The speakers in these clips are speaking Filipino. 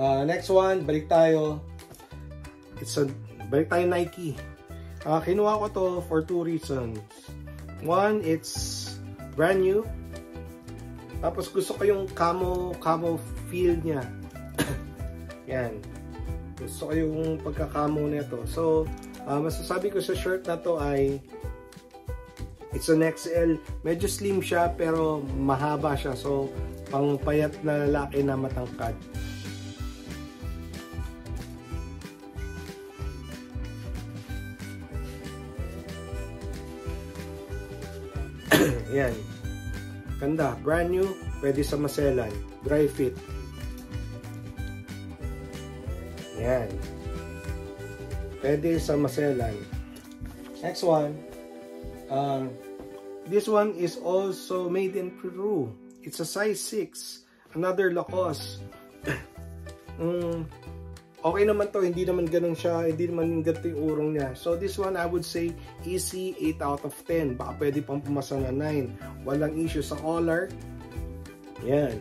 Uh, next one, balik tayo. It's a, balik tayo Nike. Uh, kinuha ko to for two reasons. One, it's brand new. Tapos gusto ko yung camo, camo feel niya. Yan. Gusto ko yung pagkakamo nito. So, uh, masasabi ko sa shirt na to ay it's an XL. Medyo slim siya pero mahaba siya. So, pang payat na lalaki na matangkad. Yan. Ganda. Brand new. Pwede sa maselan. Dry fit. Yan. Pwede sa maselan. Next one. Uh, this one is also made in Peru. It's a size 6. Another Lacoste. mm, okay naman to, hindi naman ganun siya, hindi naman ganito urong niya. So this one, I would say, easy 8 out of 10. Baka pwede pang pumasa na 9. Walang issue sa collar. Yan.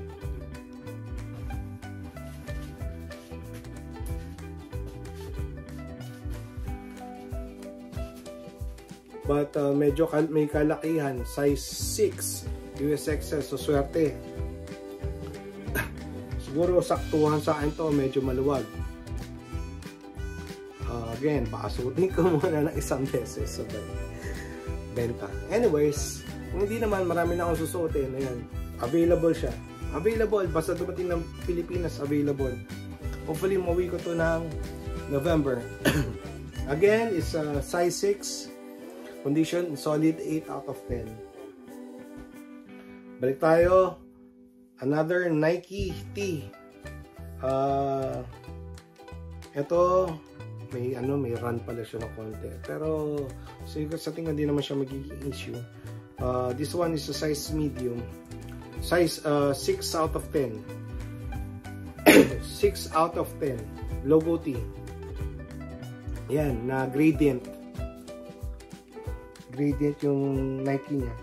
But uh, medyo kal may kalakihan, size 6 USXL, so swerte. Siguro saktuhan sa akin to, medyo maluwag again, baka suotin ko muna ng isang beses. Sabay. Benta. Anyways, kung hindi naman, marami na akong susuotin. Ayan. Available siya. Available. Basta dumating ng Pilipinas, available. Hopefully, mauwi ko to ng November. again, it's a size 6. Condition, solid 8 out of 10. Balik tayo. Another Nike T. Uh, ito, may ano may run pala siya ng konti. Pero siguro sa tingin hindi naman siya magiging issue. Uh, this one is a size medium. Size uh, 6 out of 10 6 out of 10 logo T yan na gradient. Gradient yung Nike niya.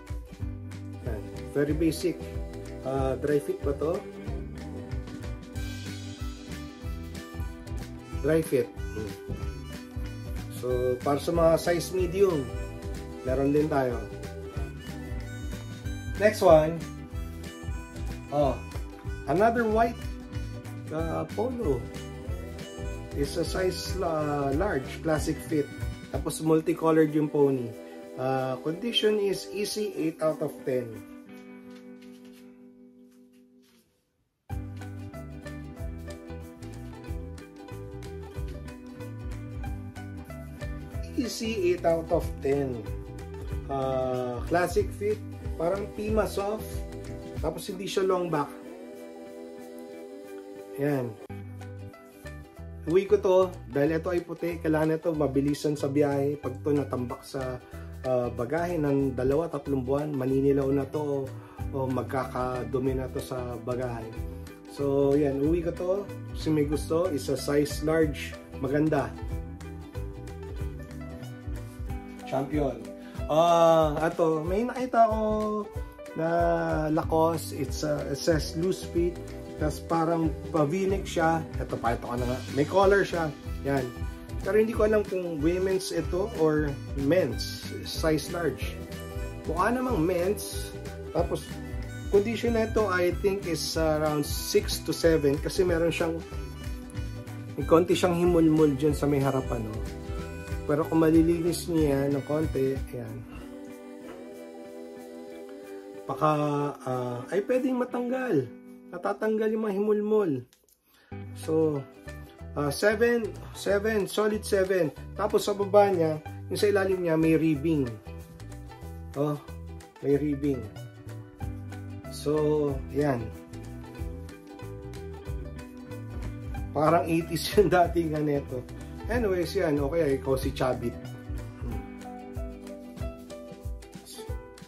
Yan. very basic. Uh, dry fit ba to? Dry fit So, para sa mga size medium, meron din tayo. Next one, oh, another white uh, polo. is a size uh, large, classic fit. Tapos multicolored yung pony. Uh, condition is easy 8 out of 10. Easy 8 out of 10. Uh, classic fit, parang Pima soft, tapos hindi siya long back. Yan. Uwi ko to, dahil ito ay puti, kailangan ito mabilisan sa biyahe. Pag to natambak sa uh, bagahe ng dalawa, tatlong buwan, maninilaw na to o magkakadumi na to sa bagahe. So, yan, uwi ko to. Kasi may gusto, is a size large, maganda. Champion. Ah, uh, ato, may nakita ko na Lacoste, it's uh, it says loose fit, tapos parang pa-v-neck siya. Ito pa, ito ka na nga. May collar siya. Yan. Pero hindi ko alam kung women's ito or men's, size large. Mukha namang men's, tapos condition na ito I think is around 6 to 7 kasi meron siyang may konti siyang himulmul dyan sa may harapan. No? Pero kung malilinis niyo yan ng konti, ayan. Baka, uh, ay pwedeng matanggal. Natatanggal yung mga himulmol. So, 7, uh, 7, solid 7. Tapos sa baba niya, yung sa ilalim niya may ribbing. Oh, may ribbing. So, yan. Parang 80s yung dating ganito. Anyways, yan. Okay, ikaw si Chabit.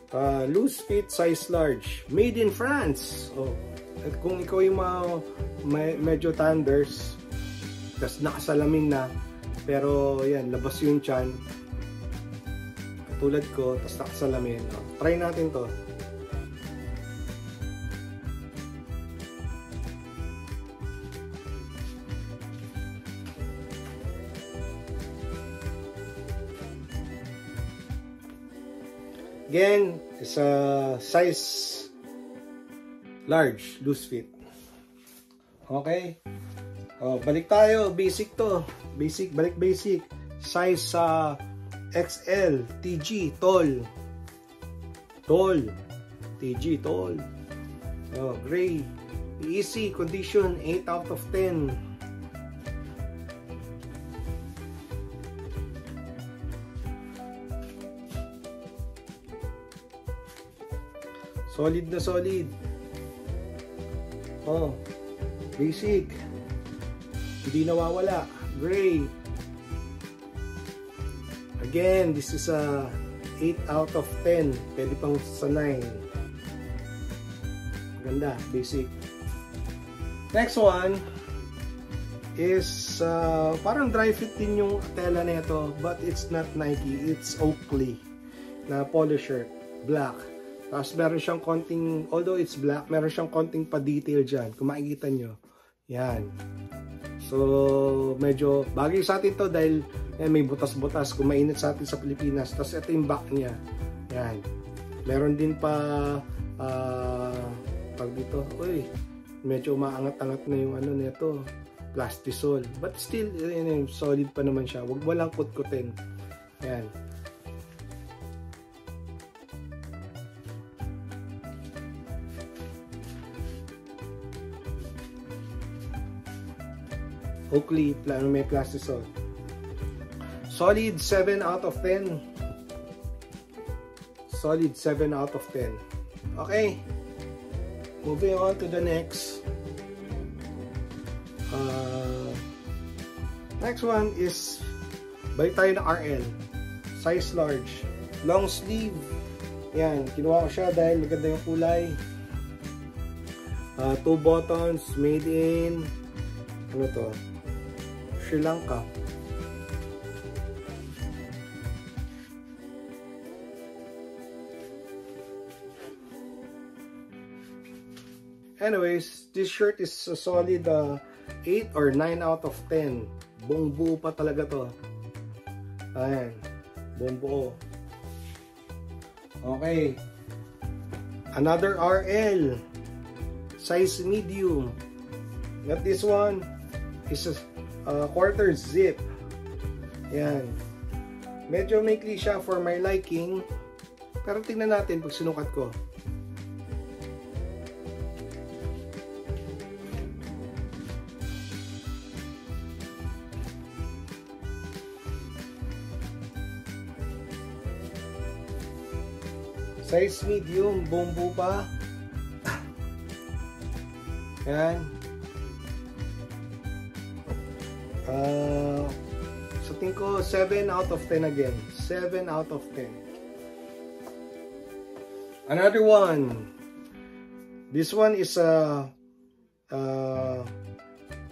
Uh, loose fit, size large. Made in France. Oh. At kung ikaw yung mga may, medyo thunders, tas nakasalamin na, pero yan, labas yung chan. Tulad ko, tas nakasalamin. Oh. Try natin to. Again, it's a size large, loose fit. Okay. Oh, balik tayo. Basic to. Basic, balik basic. Size sa uh, XL, TG, tall. Tall. TG, tall. Oh, gray. Easy condition, 8 out of 10. Solid na solid. Oh. Basic. Hindi nawawala. Gray. Again, this is a 8 out of 10. Pwede pang sa 9. Ganda. Basic. Next one is uh, parang dry fit din yung tela nito but it's not Nike. It's Oakley na polo shirt. Black. Tapos meron siyang konting, although it's black, meron siyang konting pa-detail dyan. Kung makikita nyo. Yan. So, medyo bagay sa atin to dahil eh, may butas-butas. Kung mainit sa atin sa Pilipinas. Tapos ito yung back niya. Yan. Meron din pa, uh, pag dito, uy, medyo maangat-angat na yung ano nito. Plastisol. But still, yun, solid pa naman siya. Huwag mo lang kutkutin. Yan. Oakley may plastisol. Solid 7 out of 10. Solid 7 out of 10. Okay. Moving on to the next. Uh, next one is balik tayo na RL. Size large. Long sleeve. Yan. Kinuha ko siya dahil maganda yung kulay. Uh, two buttons made in ano to Sri Lanka. Anyways, this shirt is a solid uh, 8 or 9 out of 10. Buong buo pa talaga to. Ayan. Buong buo. Okay. Another RL. Size medium. Got this one. Is a uh, quarter zip. Yan. Medyo maikli siya for my liking. Pero tingnan natin pag sinukat ko. Size medium, bombo pa. Yan. Uh, sa tingin ko, 7 out of 10 again. 7 out of 10. Another one. This one is a uh,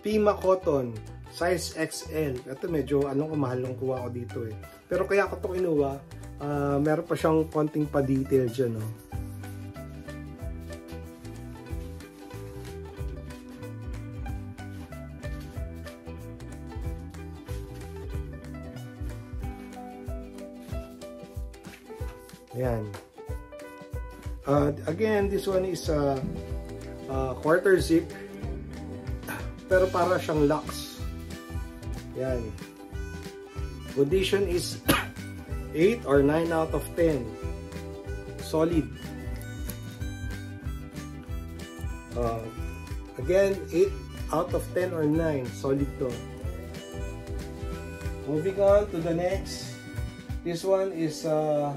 Pima Cotton size XL. Ito medyo anong mahal ng kuha ko dito eh. Pero kaya ko ito kinuha, uh, meron pa siyang konting pa-detail dyan. No? Ayan. Uh, again, this one is a uh, uh, quarter zip. Pero para siyang locks. Ayan. Condition is 8 or 9 out of 10. Solid. Uh, again, 8 out of 10 or 9. Solid to. Moving on to the next. This one is uh,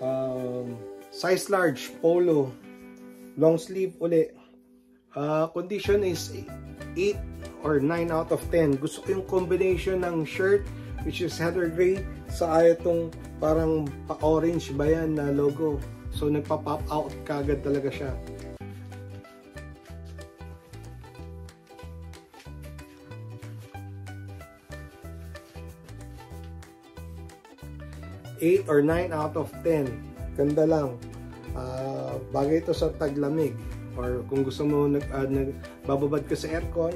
Um, size large, polo. Long sleeve uli. Uh, condition is 8 or 9 out of 10. Gusto ko yung combination ng shirt which is heather gray sa itong parang pa-orange ba yan na logo. So nagpa-pop out kagad talaga siya. 8 or 9 out of 10. Ganda lang. Uh, bagay ito sa taglamig. Or kung gusto mo nag, uh, nag, bababad ka sa aircon,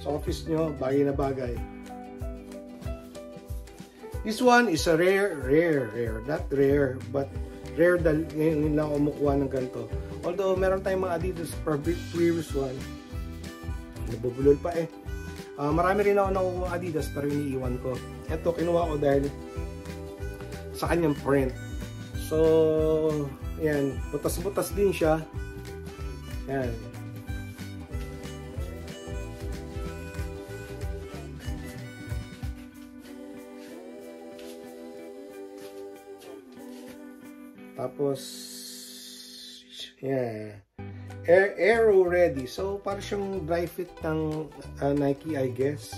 sa office nyo, bagay na bagay. This one is a rare, rare, rare. Not rare, but Rare dal ngayon lang ako kumukuha ng ganito. Although meron tayong mga Adidas previous one. Nabubulol pa eh. Uh, marami rin ako nakukuha Adidas pero iniiwan ko. Ito kinuha ko dahil sa kanyang print. So, yan, butas-butas din siya. Yan. Tapos, yeah. Aero ready. So, para siyang dry fit ng uh, Nike, I guess.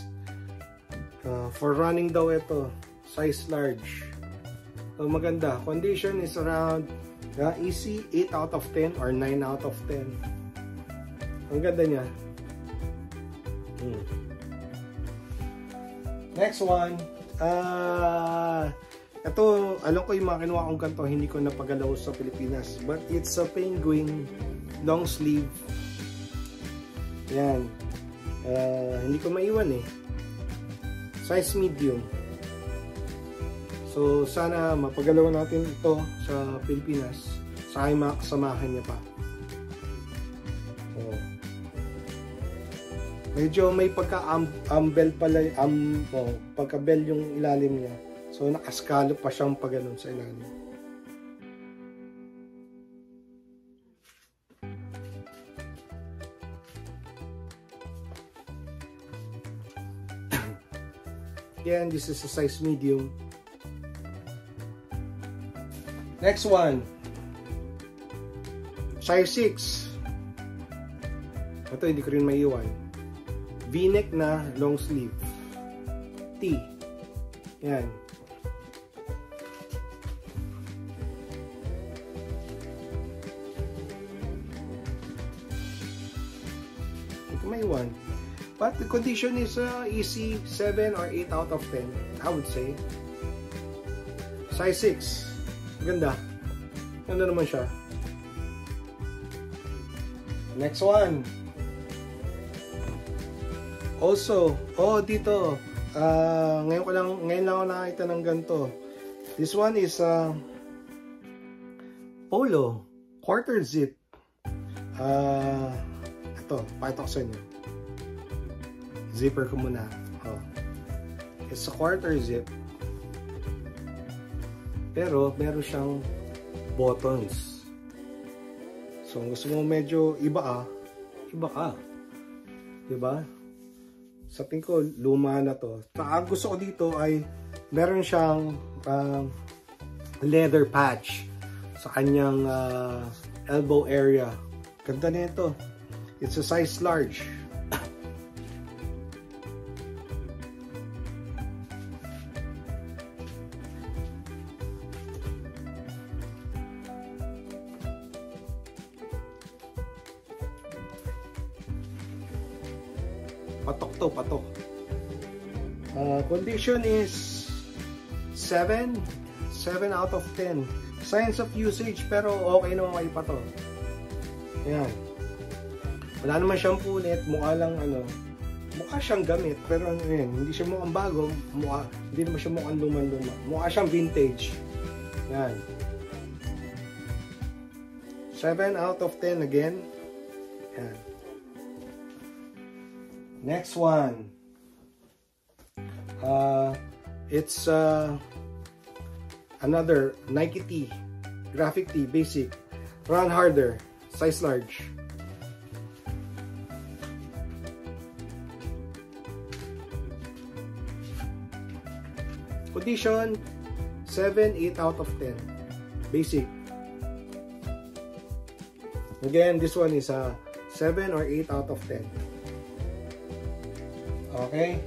Uh, for running daw ito. Size large. So, maganda. Condition is around uh, easy 8 out of 10 or 9 out of 10. Ang ganda niya. Hmm. Next one. Uh, ito, alam ko yung mga kinuha kong ganito, hindi ko napagalaw sa Pilipinas. But it's a penguin long sleeve. Yan. Uh, hindi ko maiwan eh. Size medium. So, sana mapagalaw natin ito sa Pilipinas. Sa ay makasamahan niya pa. Oh. Medyo may pagka-umbel pala, um, oh, pagka-bell yung ilalim niya. So, nakaskalo pa siyang pag sa ilalim. Again, this is a size medium. Next one. Size 6. Ito, hindi ko rin maiwan. V-neck na long sleeve. T. Yan. may 1. But the condition is uh, easy 7 or 8 out of 10, I would say. Size 6. Ganda. Ganda naman siya. Next one. Also, oh dito, uh, ngayon ko lang, ngayon lang ako nakita ng ganito. This one is uh, polo, quarter zip. Uh, ito, pakita ko sa inyo. Zipper ko muna. Oh. It's a quarter zip. Pero, meron siyang buttons. So, kung gusto mo medyo iba ah, iba ka. Diba? Sa tingin ko, luma na to. Ang gusto ko dito ay meron siyang uh, leather patch sa kanyang uh, elbow area. Ganda na ito. It's a size large. Condition is 7, 7 out of 10. Science of usage, pero okay naman may pato. Yan. Wala naman siyang punit, mukha lang ano, mukha siyang gamit, pero ano yun, hindi siya mukhang bago, mukha, hindi naman siya mukhang luman-luma. Mukha siyang vintage. Yan. 7 out of 10 again. Yan. Next one. Uh, it's uh, another Nike T, graphic T, basic. Run harder, size large. Condition, 7, 8 out of 10. Basic. Again, this one is a 7 or 8 out of 10. Okay?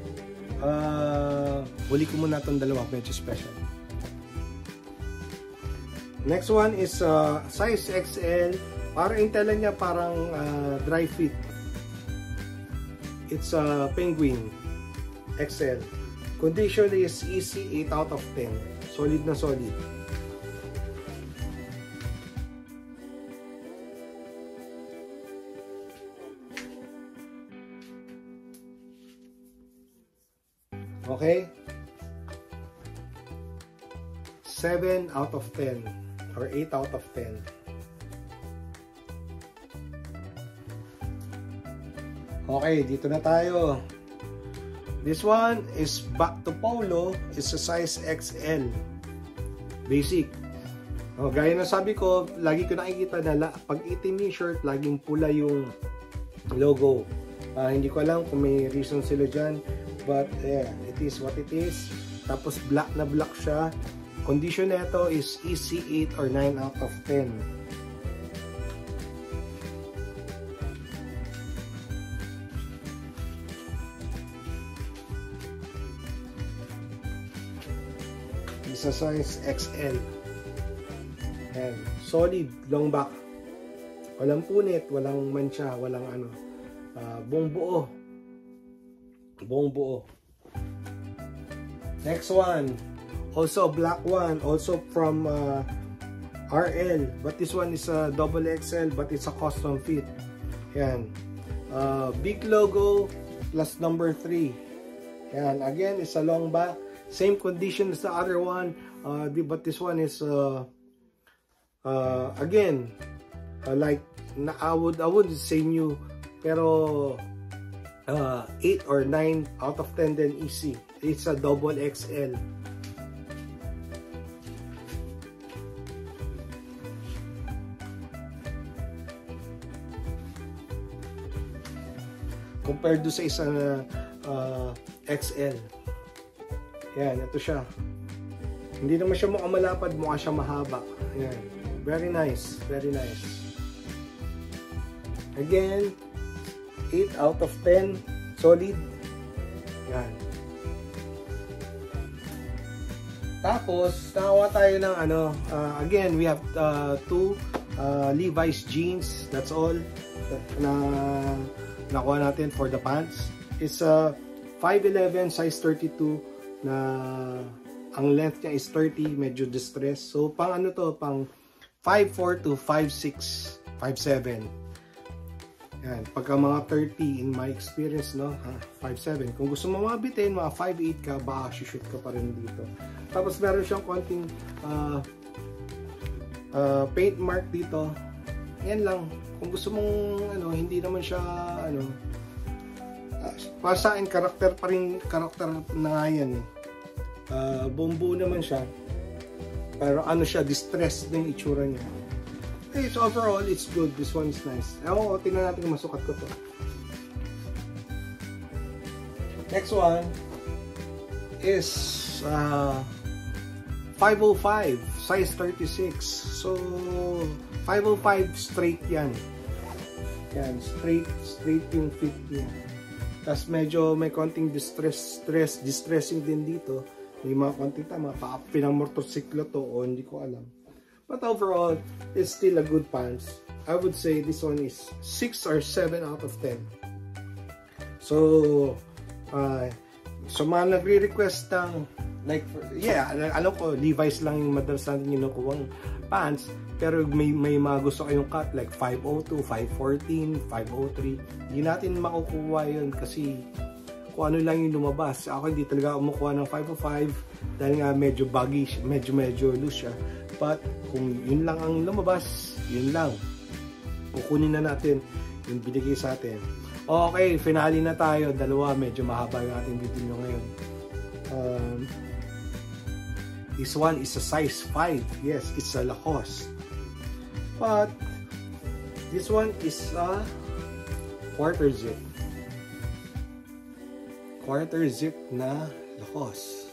Uh, huli ko muna itong dalawa, medyo special. Next one is uh, size XL. Para yung tela niya parang uh, dry fit. It's a penguin XL. Condition is easy 8 out of 10. Solid na solid. 7 out of 10. or 8 out of 10. Okay, dito na tayo. This one is back to polo. It's a size XL. Basic. Oh, gaya na sabi ko, lagi ko nakikita na pag itim yung shirt, laging pula yung logo. Uh, hindi ko alam kung may reason sila dyan. But yeah, it is what it is. Tapos black na black siya. Condition nito is EC8 or 9 out of 10. Isa size XL. Ayan. Solid, long back. Walang punit, walang mancha, walang ano. Uh, buong buo. Buong buo. Next one. Also a black one. Also from uh, RL. But this one is a double XL but it's a custom fit. Yan. Uh, big logo plus number 3. Yan. Again, it's a long back. Same condition as the other one. Uh, but this one is uh, uh, again uh, like na I would I would say new pero uh, 8 or 9 out of 10 then easy. It's a double XL. Compared do sa isang uh, uh, XL. Yan, ito siya. Hindi naman siya mukhang malapad, mukha siya mahaba. Yan. Very nice, very nice. Again, 8 out of 10. Solid. Yan. Tapos, nakawa tayo ng ano, uh, again, we have uh, two uh, Levi's jeans. That's all na nakuha natin for the pants. It's a 5'11 size 32 na ang length niya is 30, medyo distress. So pang ano to, pang 5'4 to 5'6, 5'7. Yan, pagka mga 30 in my experience, no, 5'7. Kung gusto mo mabitin, mga 5'8 ka, baka shoot ka pa rin dito. Tapos meron siyang konting uh, uh, paint mark dito. Yan lang, kung gusto mong ano, hindi naman siya ano uh, para sa akin karakter pa rin karakter na nga yan eh. Uh, buong naman siya. Pero ano siya, distress din itsura niya. Okay, so overall, it's good. This one is nice. Ewan ko, tingnan natin kung masukat ko to. Next one is uh, 505, size 36. So, 505 straight yan. Yan, straight, straight yung fit niya. Tapos medyo may konting distress, stress, distressing din dito. May mga konting tama, pa-up ng motorsiklo to o hindi ko alam. But overall, it's still a good pants. I would say this one is 6 or 7 out of 10. So, uh, so mga nagre-request ng like, yeah, alam ko, Levi's lang yung madalas natin yung nakuwang pants. Pero may, may mga gusto kayong cut like 502, 514, 503. Hindi natin makukuha yun kasi kung ano lang yung lumabas. Ako hindi talaga kumukuha ng 505 dahil nga medyo baggy, medyo medyo loose siya. But kung yun lang ang lumabas, yun lang. Kukunin na natin yung binigay sa atin. Okay, finale na tayo. Dalawa, medyo mahaba yung ating video ngayon. Um, this one is a size 5. Yes, it's a Lacoste. But this one is a quarter zip. Quarter zip na lakos.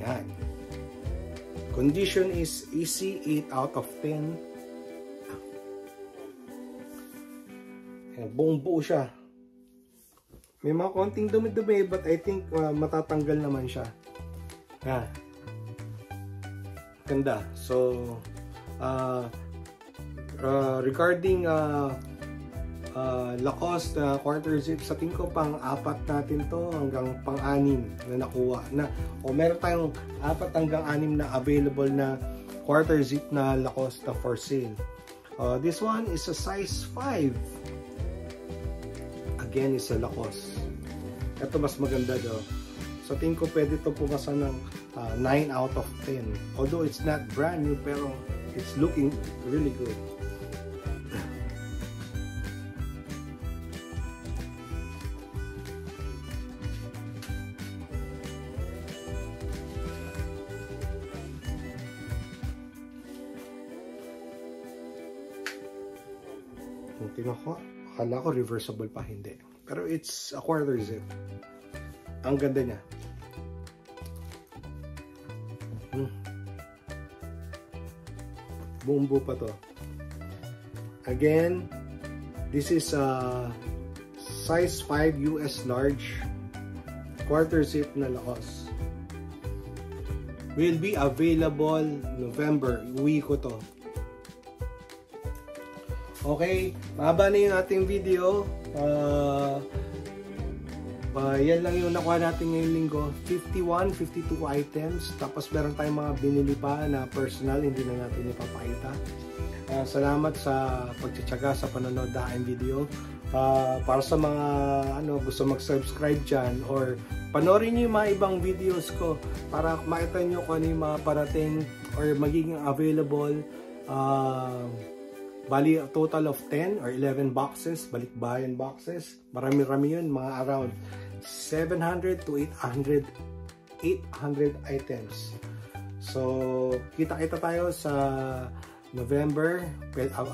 Yan. Condition is easy 8 out of 10 buong buo siya. May mga konting dumi-dumi but I think uh, matatanggal naman siya. Ayan. Ganda. So, uh, uh, regarding uh, uh, Lacoste uh, quarter zip, sa tingin ko pang apat natin to hanggang pang anim na nakuha. Na, o meron tayong apat hanggang anim na available na quarter zip na Lacoste for sale. Uh, this one is a size 5. Again, is a Lacoste. Ito mas maganda daw. So, tingin ko pwede ito pumasa ng uh, 9 out of 10. Although it's not brand new, pero it's looking really good. Akala ko reversible pa, hindi. Pero it's a quarter zip. Ang ganda niya. Hmm. Bumbo pa to. Again, this is a size 5 US large quarter zip na Laos. Will be available November. Uwi ko to. Okay, mahaba na yung ating video. Uh, uh, yan lang yung nakuha natin ngayong linggo. 51, 52 items. Tapos meron tayong mga binili pa na personal, hindi na natin ipapakita. Uh, salamat sa pagtsatsaga sa panonood na aking video. Uh, para sa mga ano gusto mag-subscribe dyan or panoorin nyo yung mga ibang videos ko para makita nyo kung ano yung mga parating or magiging available uh, Bali, a total of 10 or 11 boxes, balikbayan boxes. Marami-rami yun, mga around 700 to 800 800 items. So, kita-kita tayo sa November.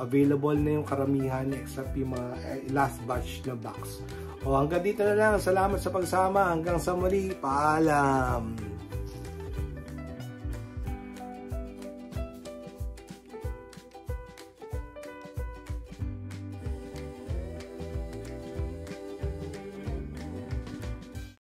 Available na yung karamihan except yung mga eh, last batch na box. O hanggang dito na lang. Salamat sa pagsama. Hanggang sa muli. Paalam!